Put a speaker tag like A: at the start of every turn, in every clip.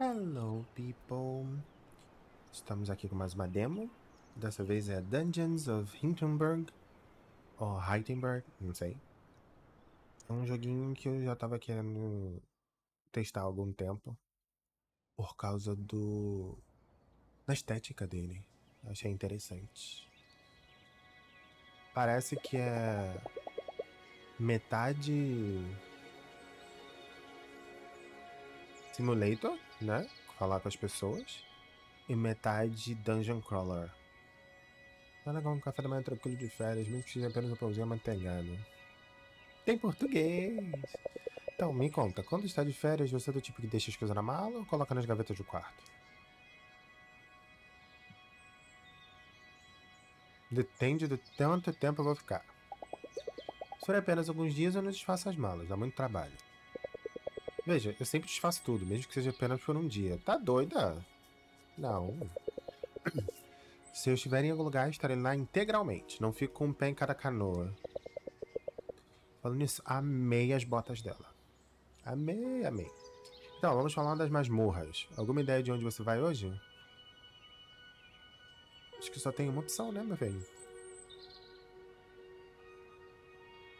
A: Hello, people. Estamos aqui com mais uma demo. Dessa vez é Dungeons of Hindenburg. Ou Heitenberg, não sei. É um joguinho que eu já tava querendo testar há algum tempo. Por causa do. da estética dele. Achei interessante. Parece que é. metade. Simulator, né? Falar com as pessoas. E metade Dungeon Crawler. É legal um café da manhã tranquilo de férias, mesmo que seja apenas um pãozinho amanteigado. Tem português! Então, me conta, quando está de férias, você é do tipo que deixa as coisas na mala ou coloca nas gavetas do quarto? Depende do tanto tempo eu vou ficar. Se for apenas alguns dias, eu não desfaço as malas, dá muito trabalho. Veja, eu sempre desfaço tudo, mesmo que seja apenas por um dia. Tá doida? Não. Se eu estiver em algum lugar, estarei lá integralmente. Não fico com um pé em cada canoa. Falando nisso, amei as botas dela. Amei, amei. Então, vamos falar das masmorras. Alguma ideia de onde você vai hoje? Acho que só tem uma opção, né, meu velho?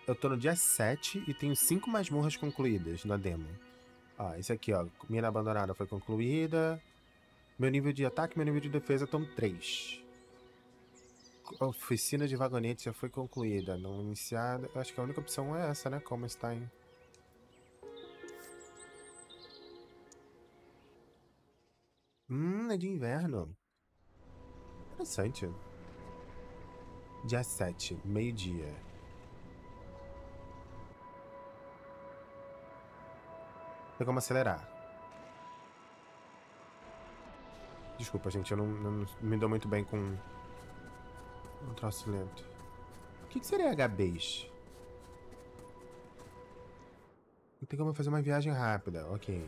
A: Eu tô no dia 7 e tenho 5 masmorras concluídas na demo. Ó, esse aqui, ó. Mina abandonada foi concluída. Meu nível de ataque e meu nível de defesa estão 3. Oficina de vagonete já foi concluída. Não iniciada. Acho que a única opção é essa, né? Como está em. Hum, é de inverno. Interessante. Dia 7, meio-dia. Tem como acelerar. Desculpa, gente, eu não, não me dou muito bem com um troço lento. O que, que seria HBs? Tem como fazer uma viagem rápida, ok.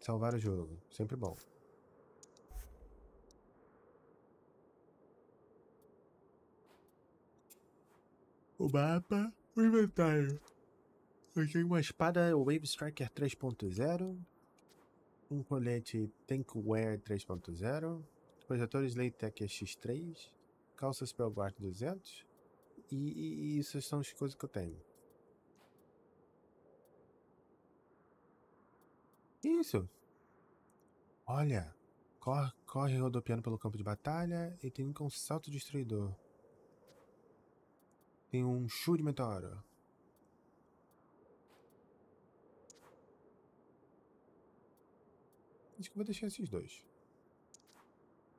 A: Salvar o jogo, sempre bom. O mapa, o inventário. Eu tenho uma espada Wave Striker 3.0, um colete Tankware 3.0, projetores Leitec X3, calças Pelguard 200 e, e, e essas são as coisas que eu tenho. Isso. Olha, corre, corre rodopiando pelo campo de batalha e tem um salto destruidor. Tem um chu de meteoro. Acho que vou deixar esses dois.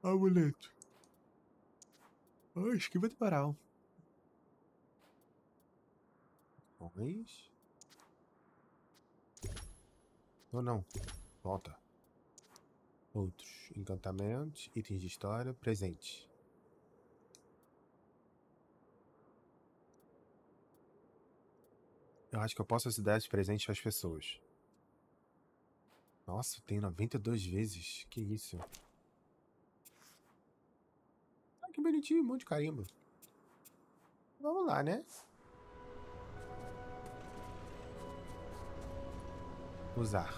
A: Amuleto. Oh, esquiva de varal. Dois. Ou não. Volta. Outros. Encantamentos. Itens de história. Presente. Eu acho que eu posso dar esse presente as pessoas. Nossa, tem 92 vezes. Que isso? Ah, que bonitinho, um monte de carimbo. Vamos lá, né? Usar.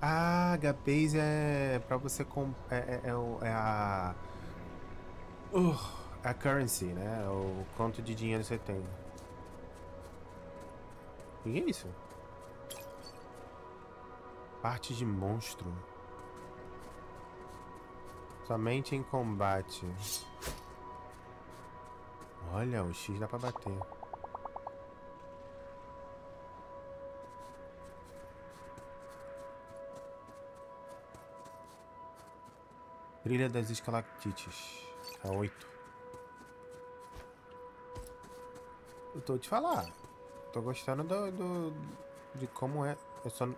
A: Ah, HPs é pra você com é, é, é, é a uh, a currency, né? O quanto de dinheiro você tem. Que é isso? Parte de monstro. Somente em combate. Olha, o X dá pra bater. Trilha das escalactites. É 8. Eu tô te falar. Tô gostando do, do, de como é. Eu só,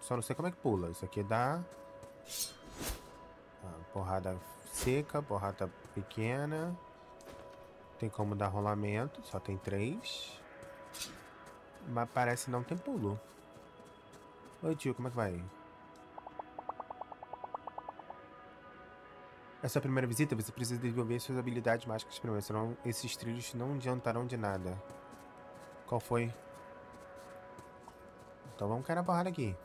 A: só não sei como é que pula. Isso aqui dá. Ah, porrada seca, porrada pequena. Tem como dar rolamento, só tem três. Mas parece não tem pulo. Oi tio, como é que vai? Essa primeira visita, você precisa desenvolver suas habilidades mágicas primeiro, senão esses trilhos não adiantarão de nada. Qual foi? Então vamos cair na porrada aqui.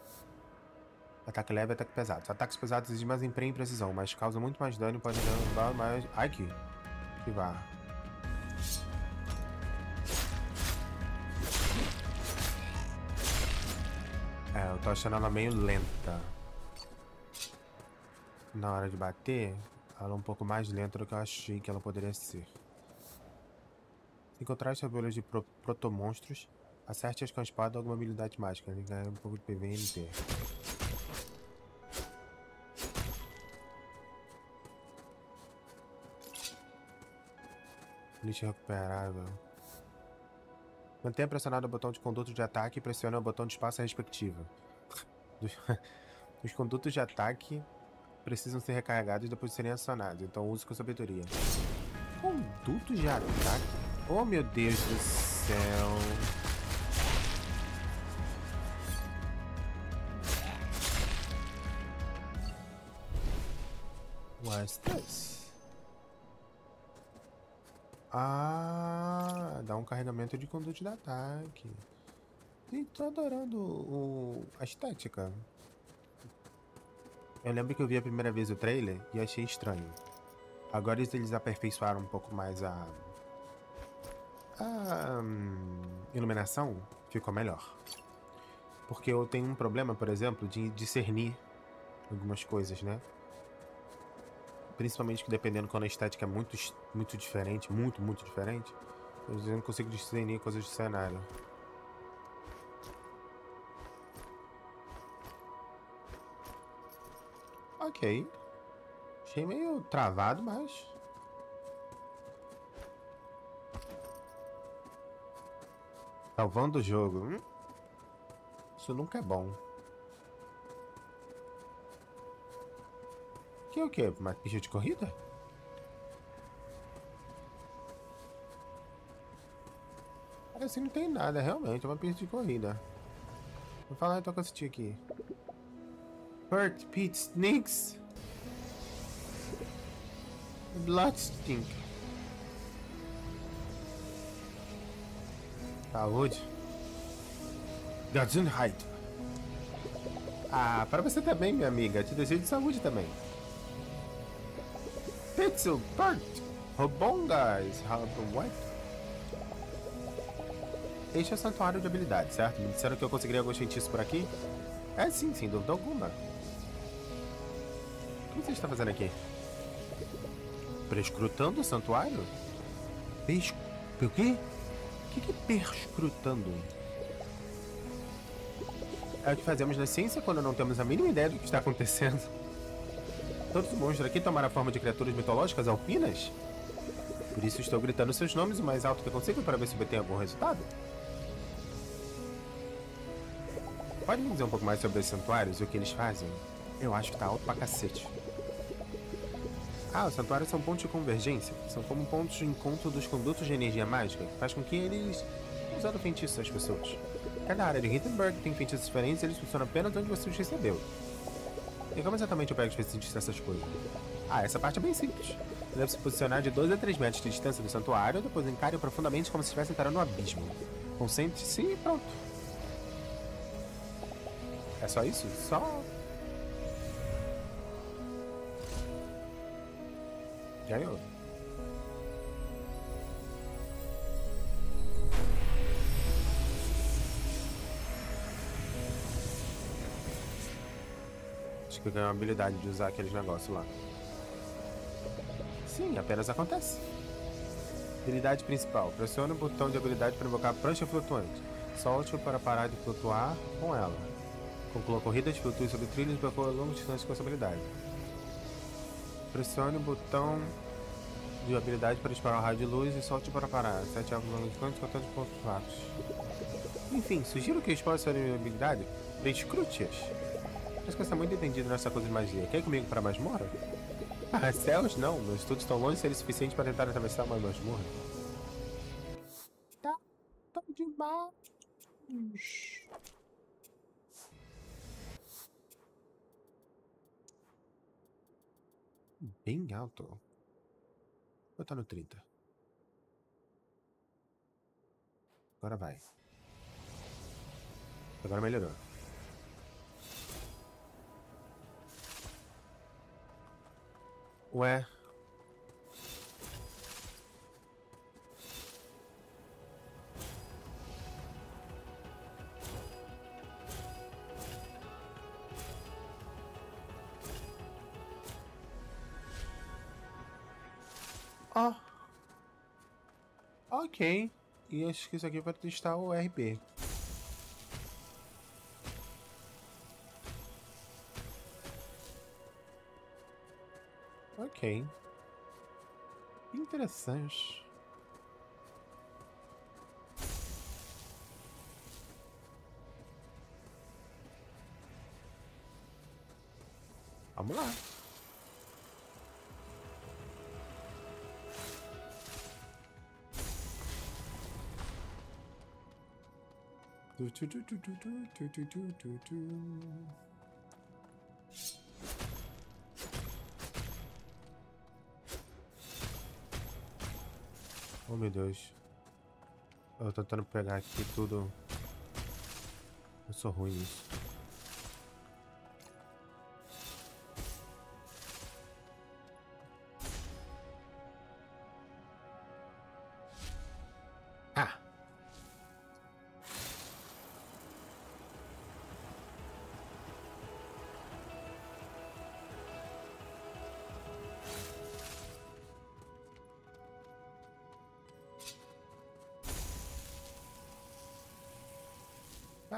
A: Ataque leve e ataque pesado. Os ataques pesados exigem mais empenho e precisão, mas causam muito mais dano e podem dar mais... Ai, que... Que vá. É, eu tô achando ela meio lenta. Na hora de bater, ela é um pouco mais lenta do que eu achei que ela poderia ser. Se encontrar as cebolas de pro protomonstros, acerte-as com a espada ou alguma habilidade mágica. Ele ganha um pouco de PV e. Lixo recuperável. Mantenha pressionado o botão de conduto de ataque e pressione o botão de espaço respectivo. Os condutos de ataque precisam ser recarregados depois de serem acionados, então use com sabedoria. Condutos de ataque? Oh meu Deus do céu. What's this? Ah, dá um carregamento de conduto de ataque. Sim, tô adorando o, a estética. Eu lembro que eu vi a primeira vez o trailer e achei estranho. Agora eles aperfeiçoaram um pouco mais a, a hum, iluminação, ficou melhor. Porque eu tenho um problema, por exemplo, de discernir algumas coisas, né? Principalmente que dependendo quando a estética é muito, muito diferente, muito, muito diferente, eu não consigo discernir coisas do cenário. Ok. Achei meio travado, mas... Salvando o jogo. Hum? Isso nunca é bom. Que é o que? Uma pista de corrida? Que não tem nada, realmente. É uma pista de corrida. Vou falar então com esse aqui. Hurt, Pete, Snakes. Bloodstink. Saúde. Gesundheit. Ah, para você também, minha amiga. Te desejo de saúde também. Pixel, Bert, Robongas, What? Este é o santuário de habilidade, certo? Me disseram que eu conseguiria alguns feitiços por aqui? É sim, sem dúvida alguma. O que você está fazendo aqui? Prescrutando o santuário? Pes... O quê? O que é perscrutando? É o que fazemos na ciência quando não temos a mínima ideia do que está acontecendo. Todos os monstros aqui tomaram a forma de criaturas mitológicas alpinas? Por isso estou gritando seus nomes o mais alto que consigo para ver se obtém algum resultado. Pode me dizer um pouco mais sobre os santuários e o que eles fazem? Eu acho que tá alto pra cacete. Ah, os santuários são pontos de convergência. São como pontos de encontro dos condutos de energia mágica, que faz com que eles usando feitiços das pessoas. Cada área de Hindenburg tem feitiços diferentes e eles funcionam apenas onde você os recebeu. E como exatamente eu pego os feitiços dessas coisas? Ah, essa parte é bem simples. Deve se posicionar de 2 a 3 metros de distância do santuário, depois encare profundamente como se estivesse entrando no abismo. Concentre-se e pronto. É só isso? Só Ganhou. Que eu ganhei a habilidade de usar aqueles negócios lá. Sim, apenas acontece. Habilidade principal. Pressione o botão de habilidade para invocar prancha flutuante. Solte-o para parar de flutuar com ela. Conclua a corrida de flutuos sobre trilhos e percorra longas distâncias com essa habilidade. Pressione o botão de habilidade para disparar um raio de luz e solte para parar. Sete alvos longos cantos com tantos pontos fracos. Enfim, sugiro que explore sua habilidade Descrute-as. Acho que você está muito entendido nessa coisa de magia. Quer ir comigo para a masmorra? Ah, céus não. Meus estudos estão longe de serem suficientes para tentar atravessar uma masmorra. Tá, tá demais. Bem alto. Vou botar no 30. Agora vai. Agora melhorou. Ué. Ó. Ok. E acho que isso aqui vai testar o RP. Ok. Interessante. Vamos lá. Tu, tu, tu, tu, tu, tu, tu, tu, tu, Oh meu Deus. Eu tô tentando pegar aqui tudo. Eu sou ruim nisso.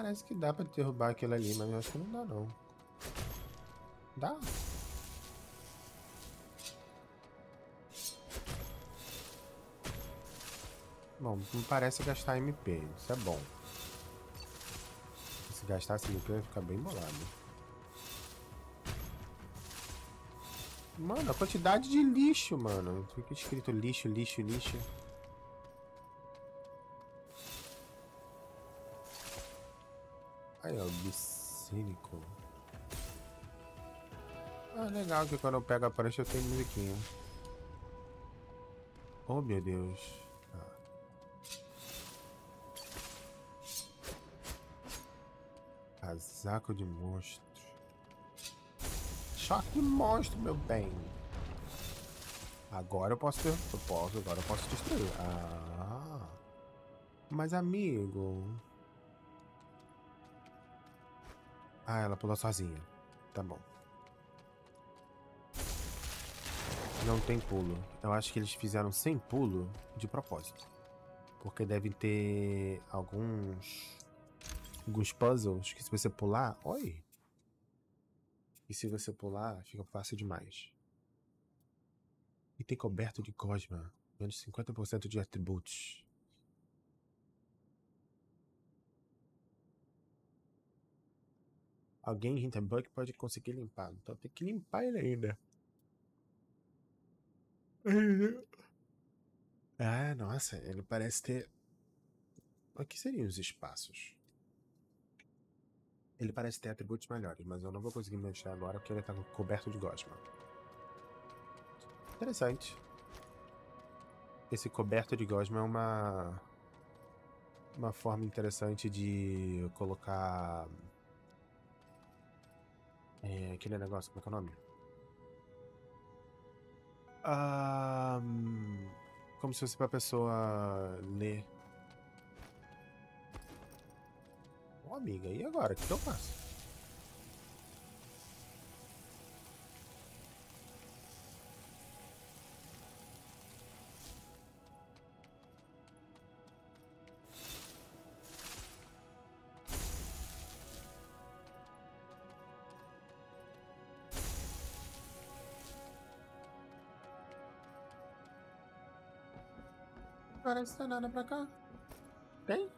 A: Parece que dá pra derrubar aquilo ali, mas eu acho que não dá não. Dá? Bom, não parece gastar MP, isso é bom. Se gastasse MP, ia ficar bem bolado. Mano, a quantidade de lixo, mano. Fica escrito lixo, lixo, lixo. Aí, ó, bicínico. Ah, legal que quando eu pego a prancha eu tenho musiquinha. Oh, meu Deus. Ah. Casaco de monstro. Choque monstro, meu bem. Agora eu posso ter... Eu posso, agora eu posso destruir. Ah. Mas, amigo... Ah, ela pulou sozinha. Tá bom. Não tem pulo. Eu acho que eles fizeram sem pulo de propósito. Porque deve ter alguns... Alguns puzzles que se você pular... Oi! E se você pular, fica fácil demais. E tem coberto de Cosma. Menos 50% de atributos. Alguém em Hinterburg pode conseguir limpar. Então tem que limpar ele ainda. Ah, nossa, ele parece ter. O que seriam os espaços? Ele parece ter atributos melhores, mas eu não vou conseguir mexer agora porque ele está coberto de Gosma. Interessante. Esse coberto de Gosma é uma. Uma forma interessante de colocar é, aquele negócio, como é que é o nome? Ah, como se fosse pra pessoa ler. Ô, oh, amiga, e agora? O que, eu faço? Parece ter nada pra cá. Tem?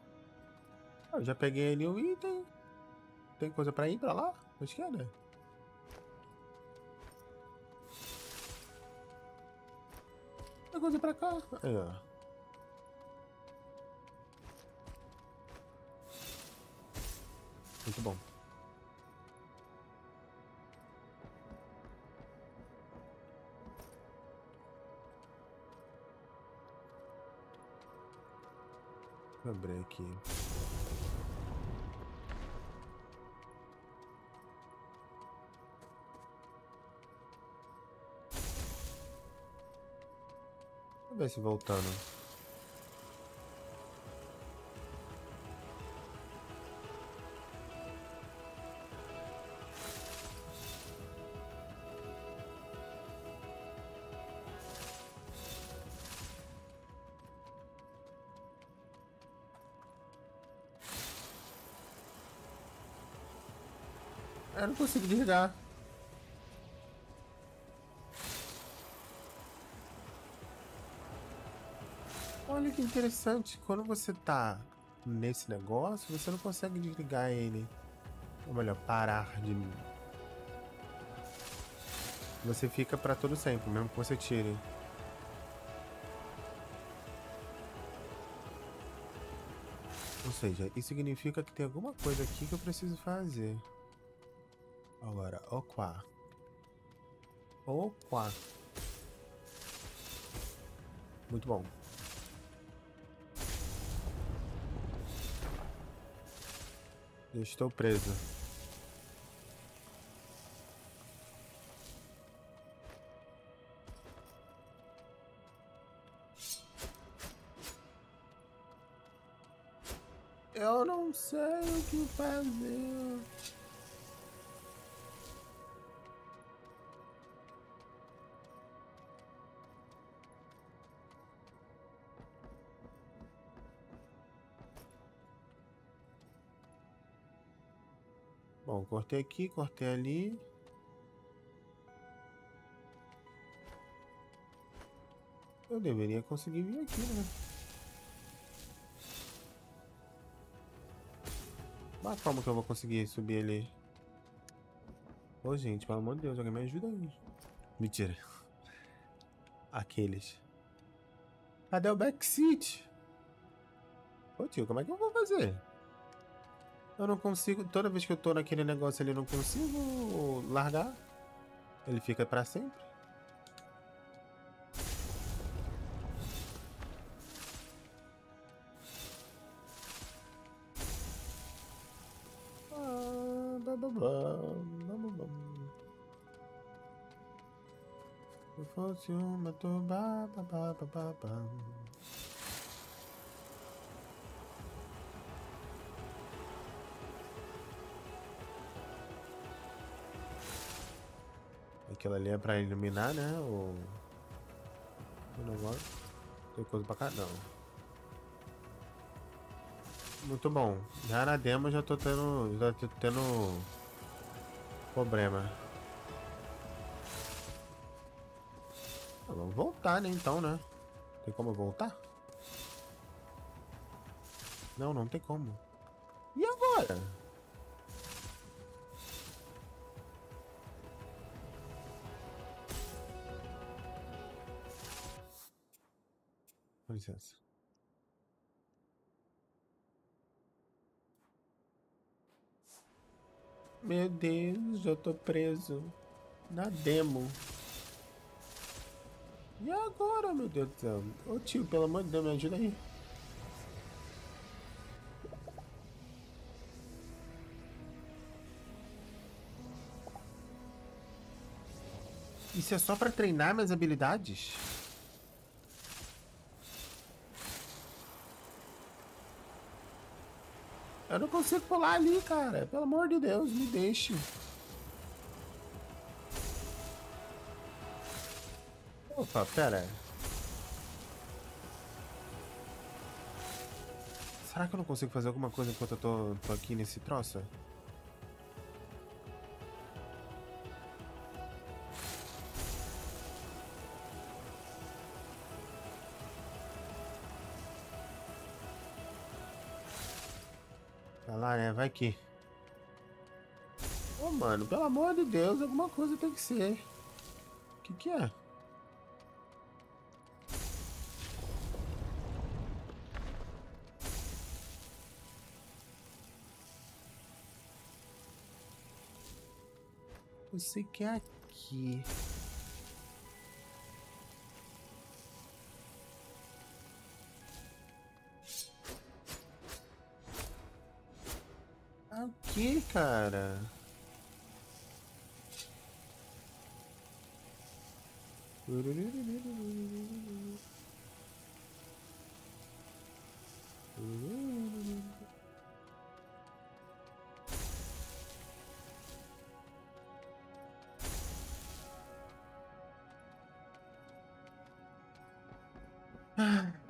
A: Eu já peguei ali o item. Tem coisa pra ir pra lá? Pra esquerda? Tem coisa pra cá. Ó. Muito bom. Deixa eu abrir aqui. Deixa ver se voltando. Eu não consigo desligar. Olha que interessante. Quando você tá nesse negócio, você não consegue desligar ele. Ou melhor, parar de. Você fica para todo sempre, mesmo que você tire. Ou seja, isso significa que tem alguma coisa aqui que eu preciso fazer. Agora, o quá. O quá. Muito bom. Eu estou preso. Eu não sei o que fazer. Bom, cortei aqui, cortei ali. Eu deveria conseguir vir aqui, né? Mas como que eu vou conseguir subir ali? Ô, gente, pelo amor de Deus, alguém me ajuda aí. Mentira. Aqueles. Cadê o backseat? Ô, tio, como é que eu vou fazer? Eu não consigo. Toda vez que eu tô naquele negócio ali, eu não consigo largar. Ele fica pra sempre. Ah, Se fosse uma tuba, ba, ba, ba, Aquilo ali é pra iluminar, né? O, o negócio. Tem coisa pra cá? Não. Muito bom. Já na demo já tô tendo. Já tô tendo. Problema. Ah, vamos voltar, né? Então, né? Tem como voltar? Não, não tem como. E agora? Licença. Meu Deus, eu tô preso na demo. E agora, meu Deus do céu? Ô tio, pelo amor de Deus, me ajuda aí. Isso é só pra treinar minhas habilidades? Eu não consigo pular ali, cara. Pelo amor de Deus, me deixe. Opa, pera. Será que eu não consigo fazer alguma coisa enquanto eu tô, tô aqui nesse troço? Que. Ô, mano, pelo amor de Deus, alguma coisa tem que ser. O que que é? Eu sei que é aqui. cara? Ah.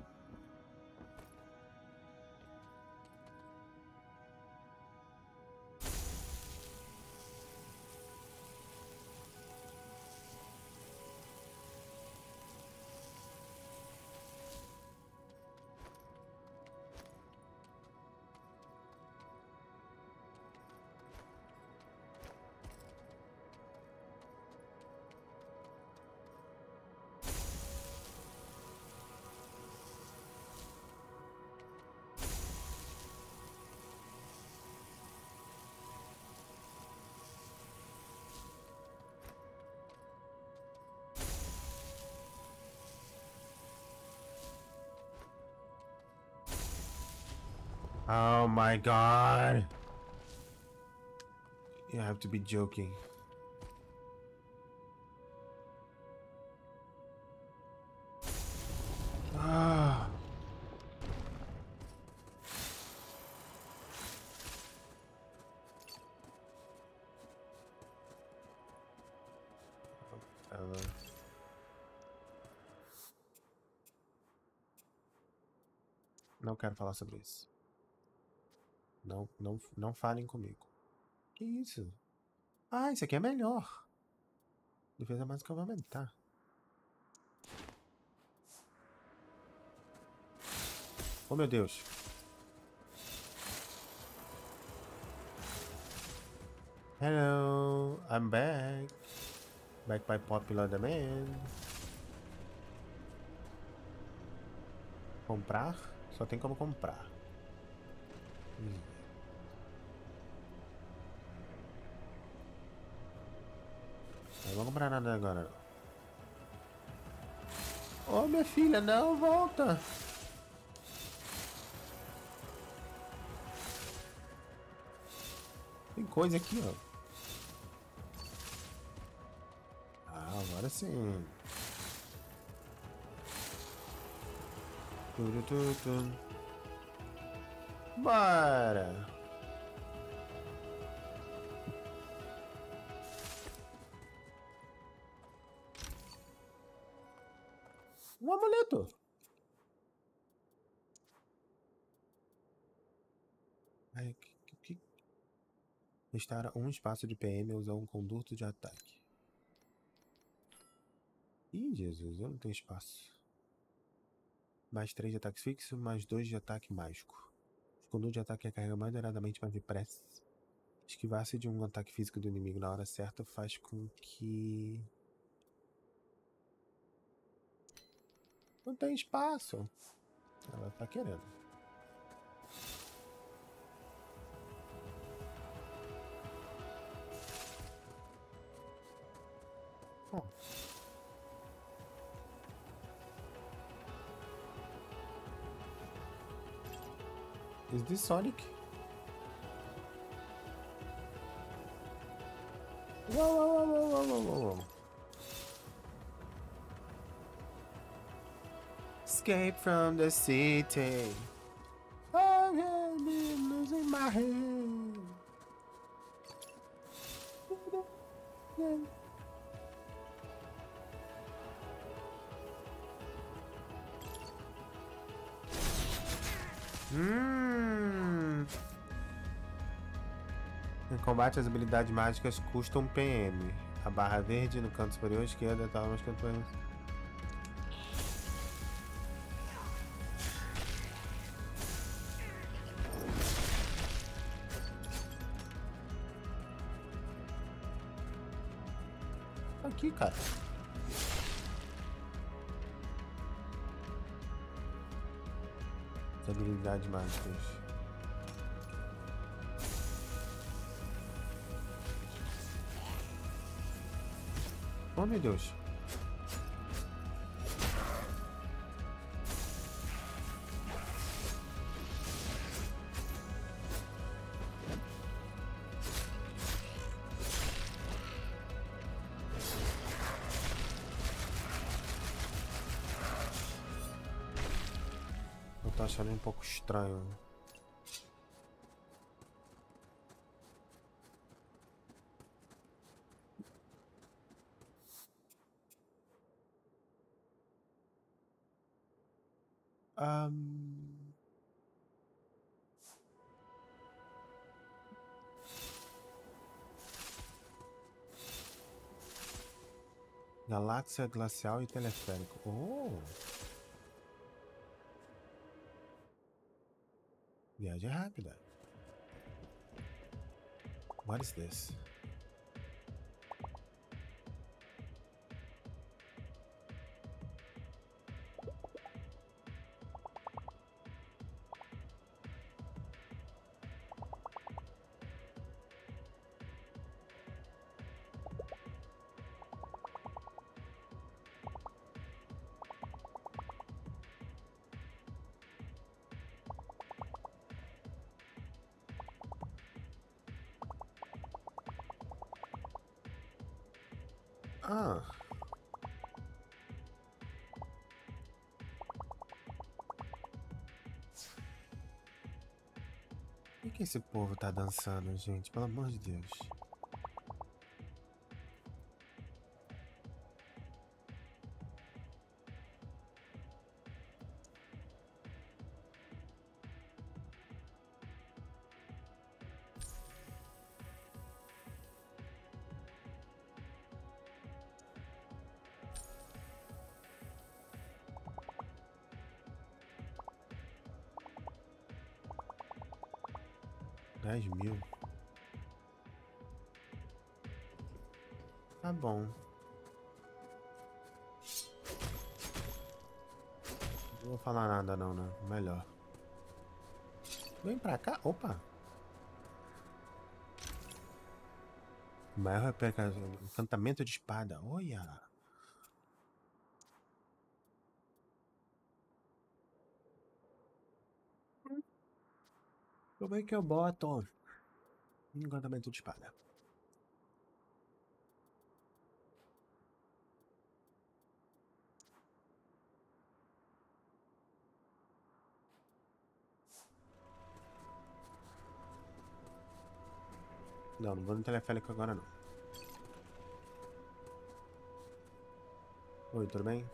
A: Oh my god. You have to be joking. Ah. Ela... Não quero falar sobre isso. Não, não, não falem comigo. Que isso? Ah, esse aqui é melhor. Defesa eu vou aumentar. Oh meu Deus. Hello, I'm back. Back by popular demand. Comprar? Só tem como comprar. Hum. Não vou comprar nada agora. Ô oh, minha filha, não, volta! Tem coisa aqui, ó. Ah, agora sim. Tudo, tudo. Bora! Restaura um espaço de PM usar um conduto de ataque. Ih, Jesus, eu não tenho espaço. Mais 3 de ataque fixo, mais 2 de ataque mágico. O conduto de ataque recarrega moderadamente mais depressa. Esquivar-se de um ataque físico do inimigo na hora certa faz com que Não tem espaço. Ela tá querendo. Is this Sonic? Whoa, whoa, whoa, whoa, whoa, whoa, whoa. escape from the city. Oh, I been losing my head. Combate, as habilidades mágicas custam PM. A barra verde no canto superior esquerdo está mais campanhas. aqui, cara. As habilidades mágicas. meu Deus. Eu achando um pouco estranho. Né? Galáxia glacial e teleférico. Oh! Viagem rápida. What is this? Esse povo tá dançando, gente? Pelo amor de Deus. Não vou falar nada não, né? Melhor. Vem pra cá. Opa. Maior encantamento de espada. Olha. Como é que eu boto encantamento de espada? Não, não vou no teleférico agora não. Oi, tudo bem?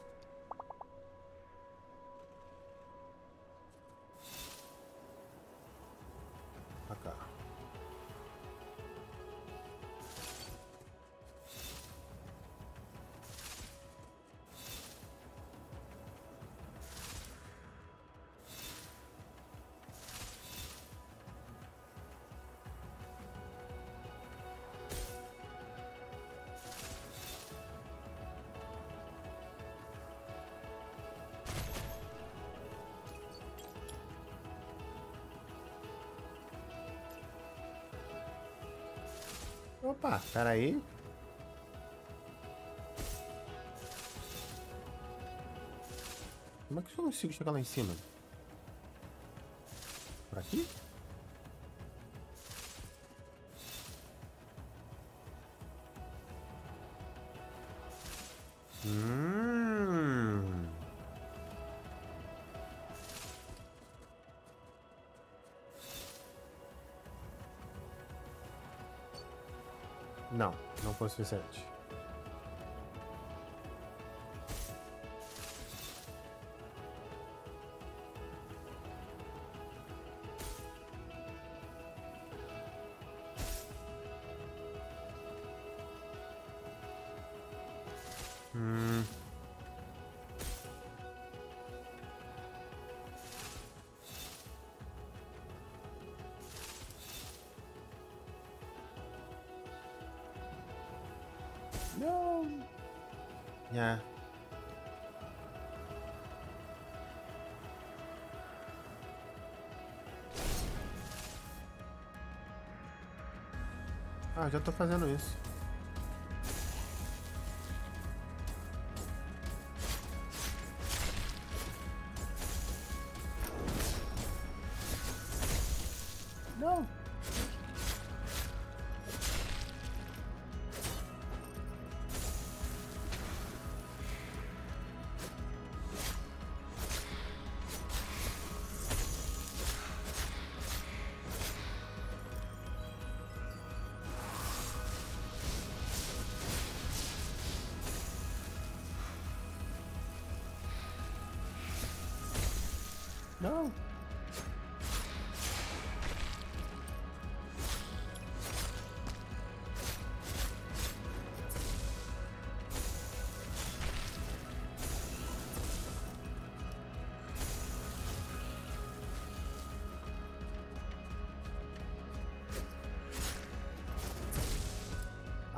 A: Opa, peraí. Como é que eu consigo chegar lá em cima? Por aqui? Hum. Não, não foi suficiente. Ah, já tô fazendo isso.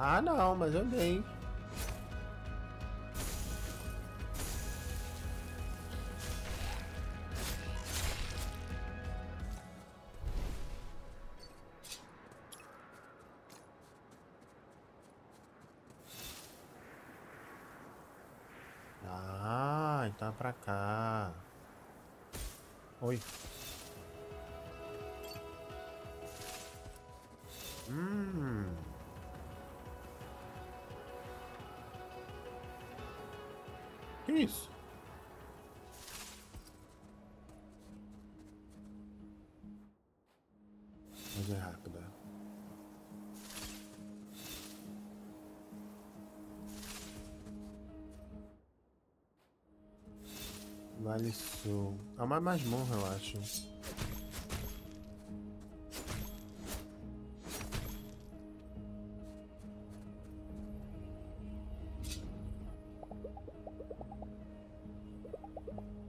A: Ah, não, mas eu dei. Vale Sul. É uma masmorra, eu acho.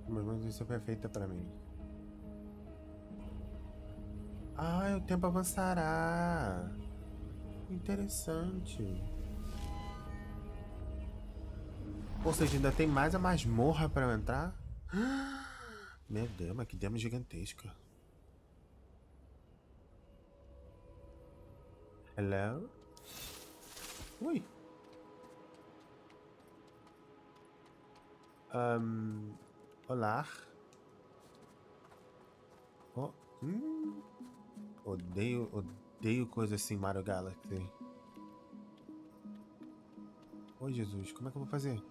A: Mas isso é perfeita pra mim. Ah, o tempo avançará. Interessante. Ou seja, ainda tem mais a masmorra eu entrar? Meu Deus, mas que demo gigantesca. Hello? Ui. Um, olá. Oh, hum. Odeio, odeio coisa assim, Mario Galaxy. Oi, Jesus, como é que eu vou fazer?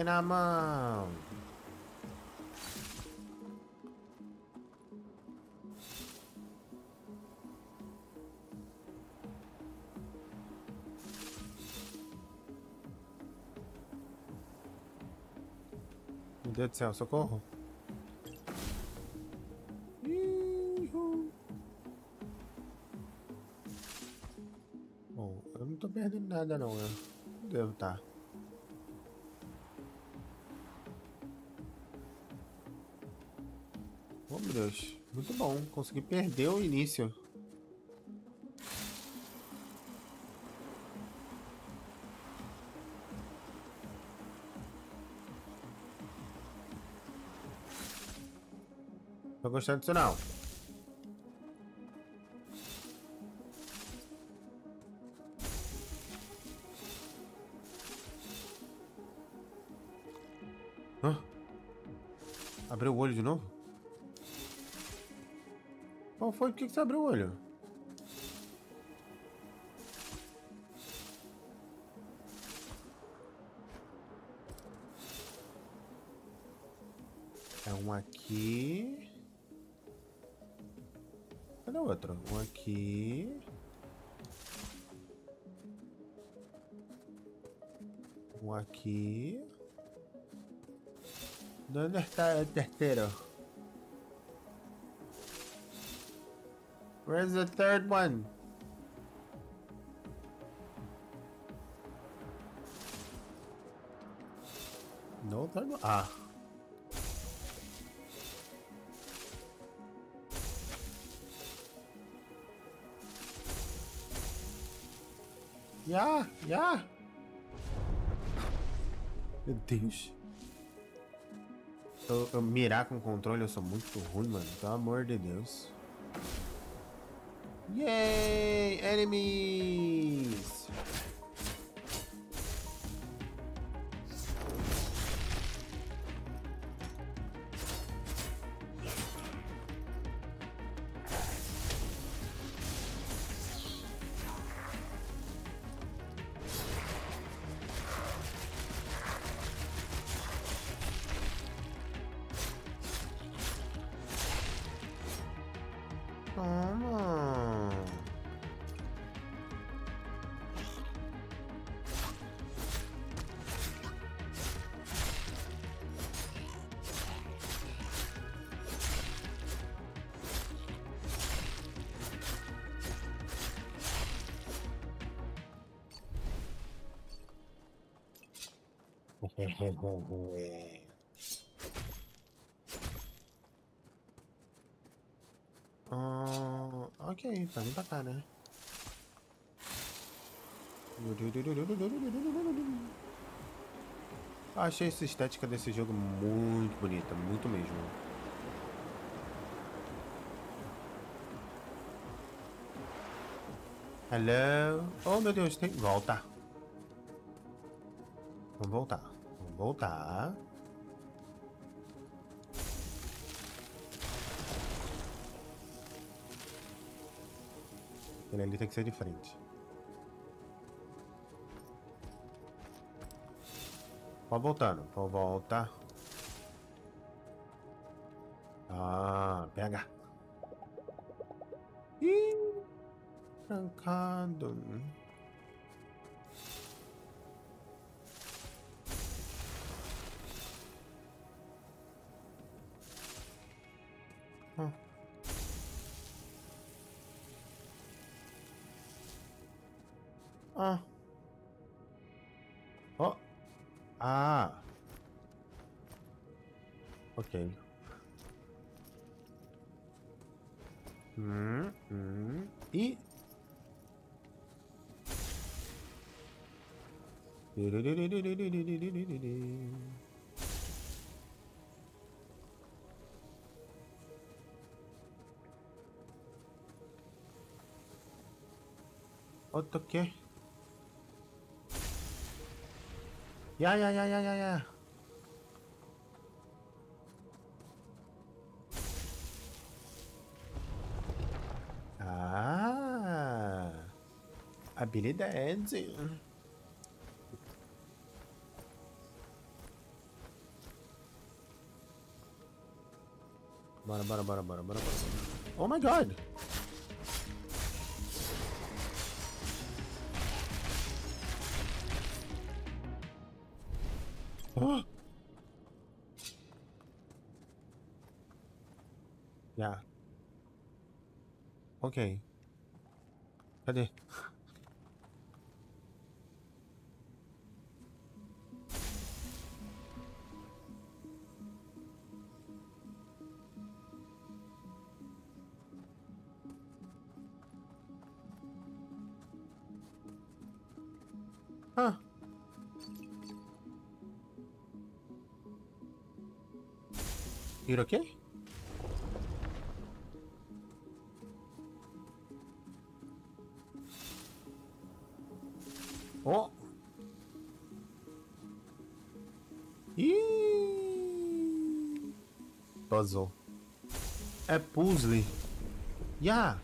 A: Vem na mão. Meu Deus do céu, socorro. Bom, eu não tô perdendo nada não, né? Devo estar. Tá. Consegui perder o início. Tô gostando disso não. Abriu o olho de novo? Qual foi? Por que, que você abriu o olho? É um aqui. Cadê o outro? Um aqui. Um aqui. Onde está o terceiro? Where's the third one? No third one? Ah. Yeah, yeah. Meu Deus. Eu, eu mirar com controle eu sou muito ruim, mano. Pelo amor de Deus. Yay! Enemies! Ah, ok, pra vir pra cá, né? Achei essa estética desse jogo muito bonita, muito mesmo. Hello? Oh meu Deus, tem. Volta! Vamos voltar. Voltar. Ele ali tem que ser de frente. Pode voltando. Pode voltar. Ah, pega. Ih, trancado. Hum, hum. E... 어떻게? 야야야야야야. Habilidade. Bora, bora, bora, bora, bora, bora. Oh my god! Yeah. Ok. Cadê? 이렇게? 어? Ih! Puzzle. É puzzle. Yeah.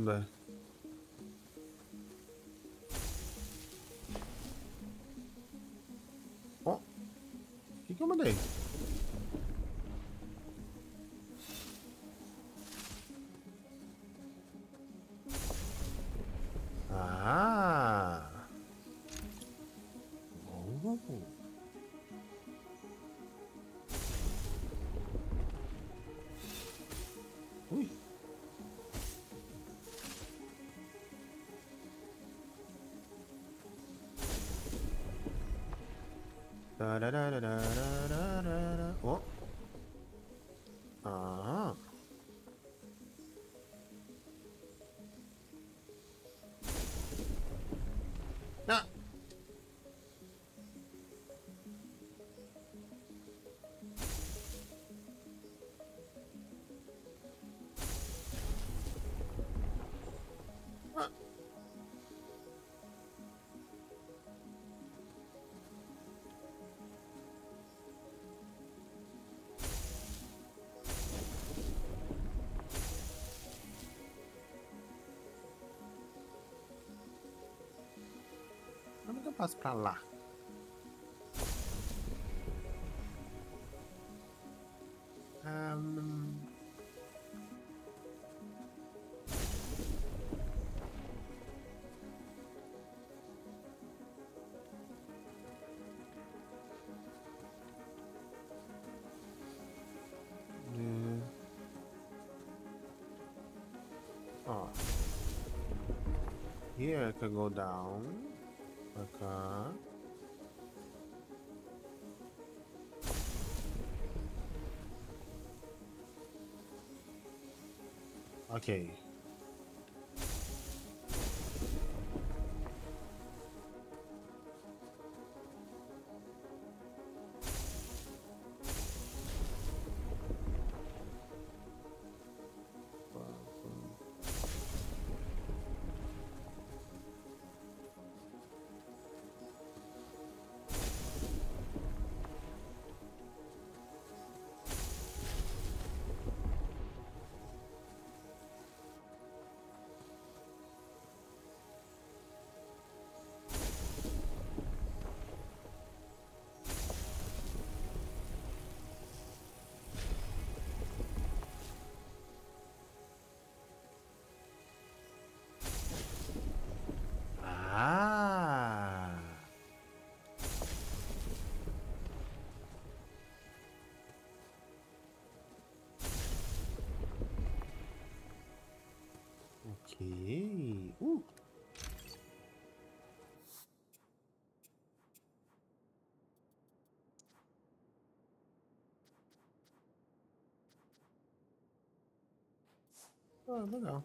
A: Anda. Ó. Da da da da da da da da. Oh. Faço pra lá? Um... Ó. Here I can go down. Ok. Ah, legal.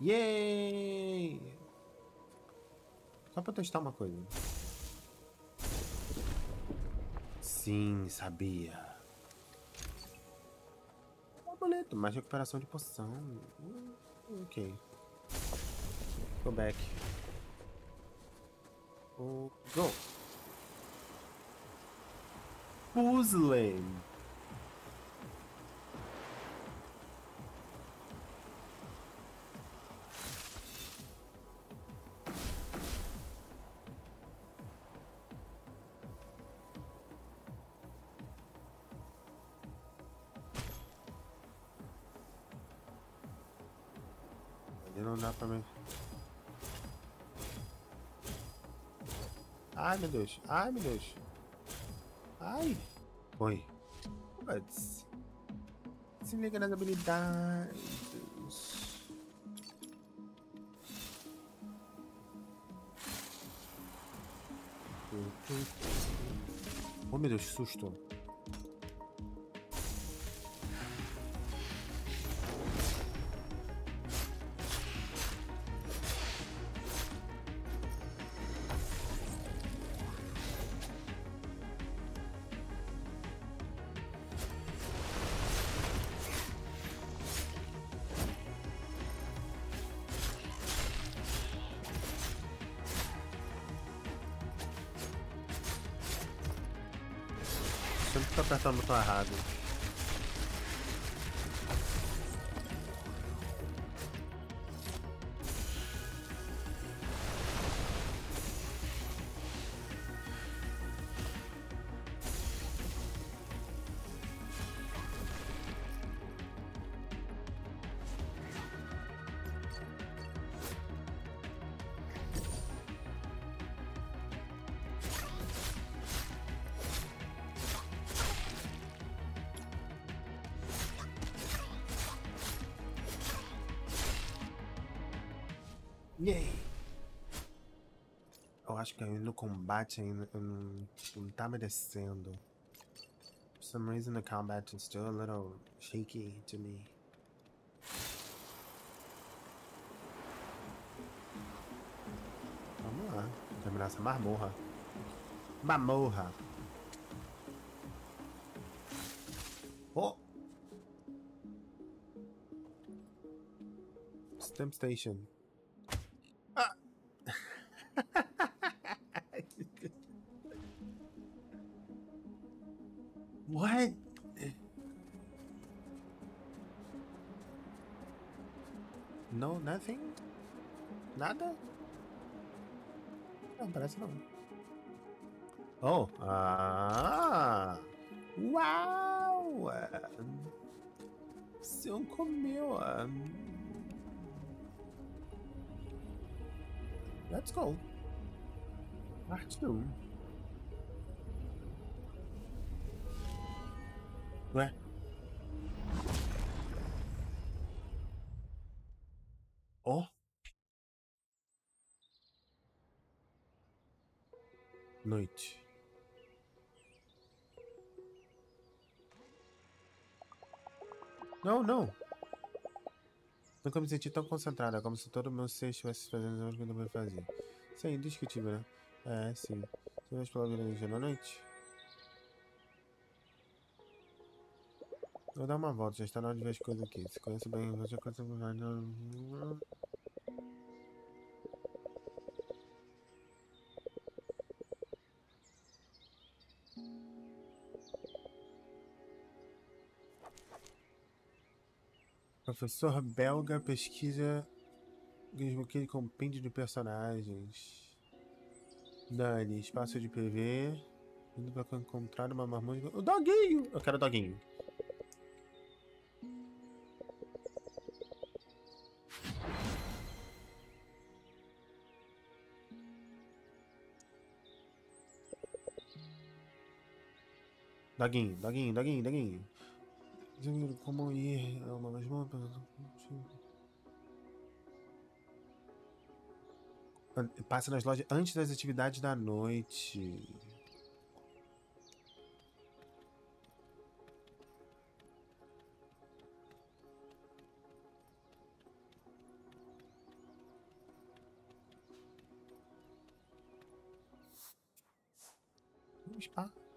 A: Yay! Só pra testar uma coisa. Sim, sabia. Boleto, mais recuperação de poção. Hum, ok. Go back. Go. Puzzle. Mim. Ai, meu Deus. Ai, meu Deus. Ai. Oi. Putz. Se liga nas habilidades. Oh, meu Deus, susto. Que no combate ainda eu não, não tá merecendo. For some reason the combat is still a little shaky to me. Vamos lá, terminar essa marmorra. Mamorra! Oh! Stamp Station. Não, parece não. Oh, ah! Uau! Você não comeu. Let's go. Parte 1. Não. Nunca me senti tão concentrado, é como se todo o meu ser estivesse fazendo o que eu não fazer. É indiscutível, né? É, sim. Você vai explorar a energia na noite? Vou dar uma volta, já está na hora de ver as coisas aqui. Se conhece bem, você conhece bem. Professor belga pesquisa aquele compêndio de personagens. Dani, espaço de PV. Indo pra encontrar uma marmota. O doguinho! Eu quero o doguinho. Doguinho, doguinho, doguinho, doguinho. Como ir a uma mesma Passa nas lojas antes das atividades da noite. Spa. I,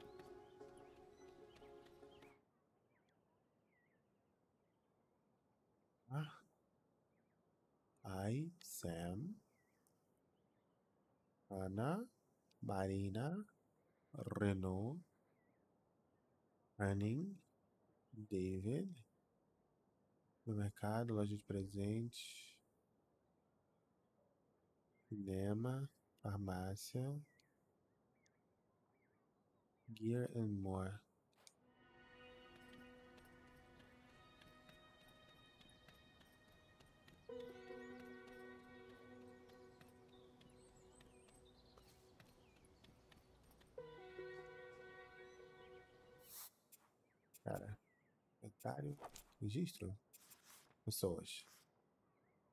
A: Sam, Ana, Marina, Renault, Running, David, no mercado, loja de presentes, cinema, farmácia, gear and more. Inventário, registro, pessoas.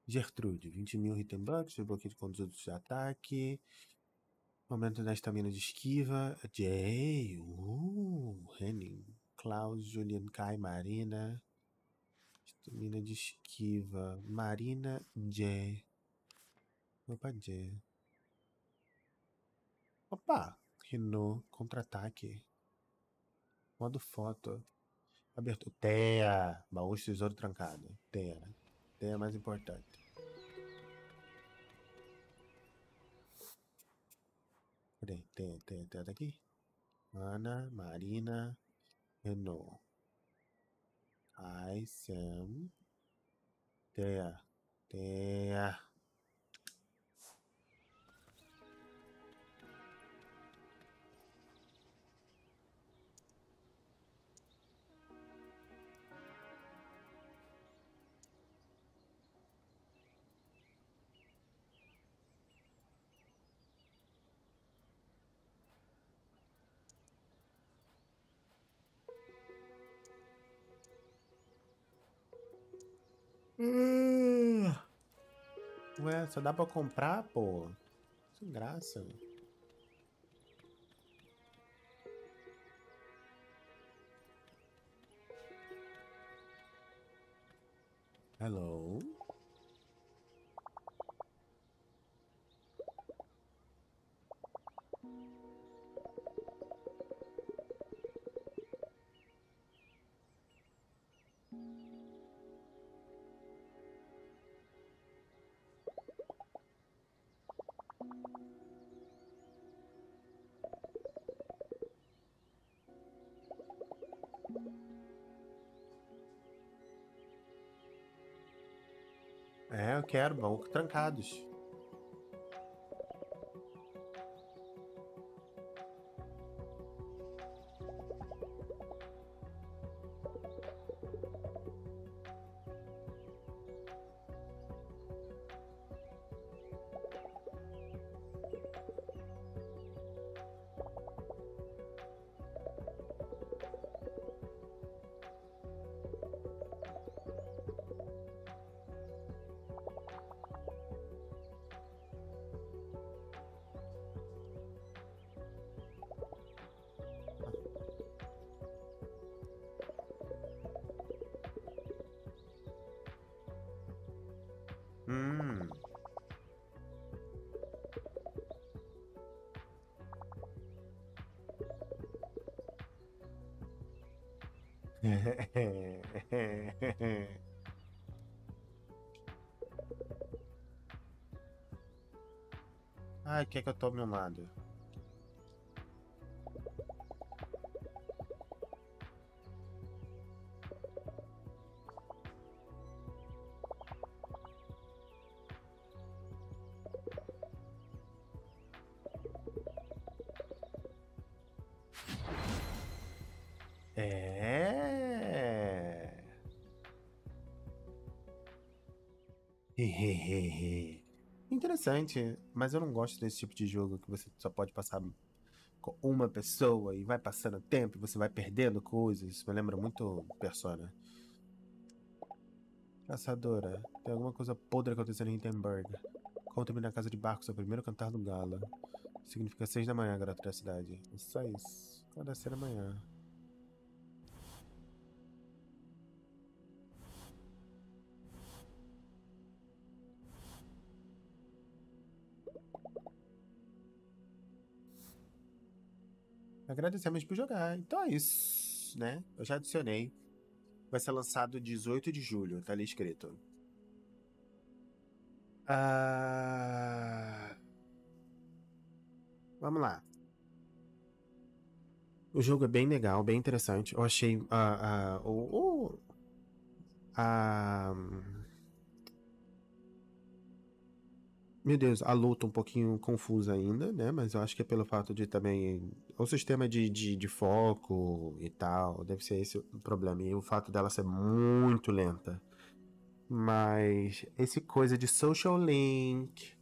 A: Gertrude, 20 mil item bucks, bloqueio de condutos de ataque, aumento da estamina de esquiva. Jay, uh, Henning, Klaus, Julian Kai, Marina, estamina de esquiva, Marina, Jay. Opa, Jay. Opa, Renault, contra-ataque. Modo foto. Abertura. Teia. Baú de tesouro trancado. Teia. Teia é mais importante. Cadê? Teia, teia, teia daqui. Ana, Marina, Renault. Ai, Sam. Teia. Teia. Só dá pra comprar, pô? Sem graça. Hello? Eu quero, baú trancados. Quer que eu tome um lado? Interessante, mas eu não gosto desse tipo de jogo que você só pode passar com uma pessoa e vai passando tempo e você vai perdendo coisas. Isso me lembra muito Persona. Caçadora, tem alguma coisa podre acontecendo em Hindenburg. Conta-me na casa de barcos, é o primeiro cantar do gala. Significa seis da manhã, garota da cidade. É só isso. Pode ser amanhã. Agradecemos por jogar. Então é isso, né? Eu já adicionei. Vai ser lançado 18 de julho, tá ali escrito. Ah... Vamos lá. O jogo é bem legal, bem interessante. Eu achei uh, uh, o, a, Meu Deus, a luta um pouquinho confusa ainda, né? Mas eu acho que é pelo fato de também. O sistema de, de, de foco e tal, deve ser esse o problema. E o fato dela ser muito lenta. Mas esse coisa de social link,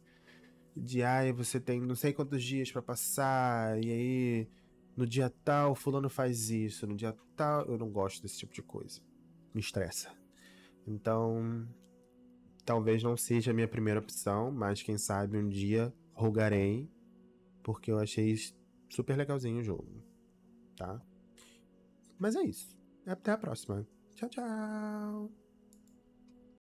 A: de ai, você tem não sei quantos dias para passar, e aí no dia tal fulano faz isso, no dia tal, eu não gosto desse tipo de coisa. Me estressa. Então, talvez não seja a minha primeira opção, mas quem sabe um dia rogarei, porque eu achei super legalzinho o jogo, tá? Mas é isso. Até a próxima. Tchau, tchau!